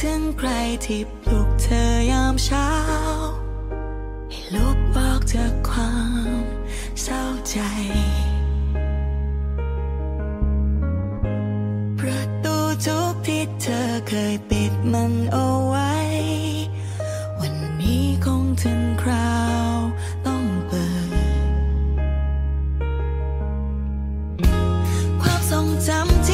ถึงใครที่ปลุกเธอยามเช้า ให้ลบบอกจากความเศร้าใจประตูทุกที่เธอเคยปิดมันเอาไว้ วันนี้คงถึงคราวต้องเปิด ความทรงจำที่